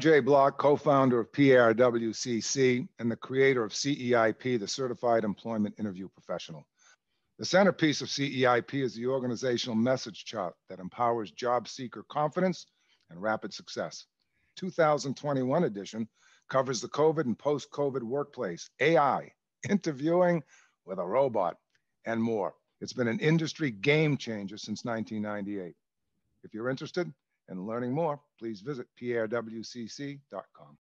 Jay Block, co-founder of PARWCC and the creator of CEIP, the Certified Employment Interview Professional. The centerpiece of CEIP is the organizational message chart that empowers job seeker confidence and rapid success. 2021 edition covers the COVID and post-COVID workplace, AI, interviewing with a robot, and more. It's been an industry game changer since 1998. If you're interested in learning more, please visit parwcc.com.